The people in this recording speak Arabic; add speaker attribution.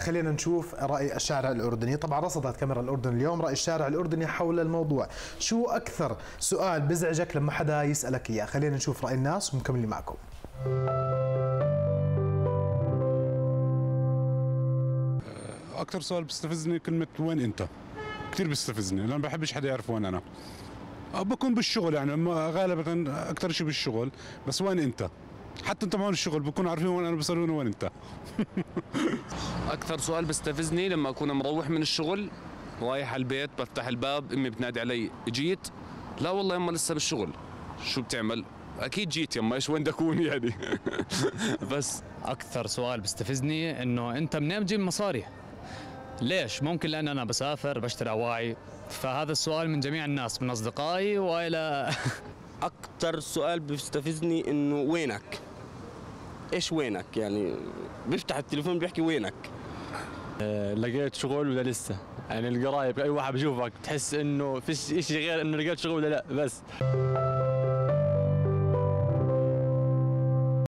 Speaker 1: خلينا نشوف رأي الشارع الأردني. طبعا رصدت كاميرا الأردن اليوم رأي الشارع الأردني حول الموضوع. شو أكثر سؤال بزعجك لما حدا يسألك إياه؟ خلينا نشوف رأي الناس ومكملين معكم.
Speaker 2: أكثر سؤال بيستفزني كلمة وين أنت؟ كثير بيستفزني لأن ما بحبش حدا يعرف وين أنا. أه بكون بالشغل يعني غالبا أكثر شيء بالشغل بس وين أنت؟ حتى أنت معون الشغل بكونوا عارفين وين أنا بيسالوني وين أنت.
Speaker 3: أكثر سؤال بيستفزني لما أكون مروح من الشغل رايح على البيت بفتح الباب أمي بتنادي علي جيت؟ لا والله يما لسه بالشغل. شو بتعمل؟ أكيد جيت يما إيش وين بدي أكون يعني؟ بس
Speaker 4: أكثر سؤال بيستفزني إنه أنت منين بتجيب مصاري ليش؟ ممكن لأن أنا بسافر بشتري أواعي. فهذا السؤال من جميع الناس من أصدقائي وإلى
Speaker 5: أكتر سؤال بيستفزني إنه وينك؟ إيش وينك يعني؟ بيفتح التليفون بيحكي وينك؟
Speaker 6: لقيت شغل ولا لسه؟ يعني القرايب أي واحد بشوفك تحس إنه فيش شيء غير إنه لقيت شغل ولا لأ بس.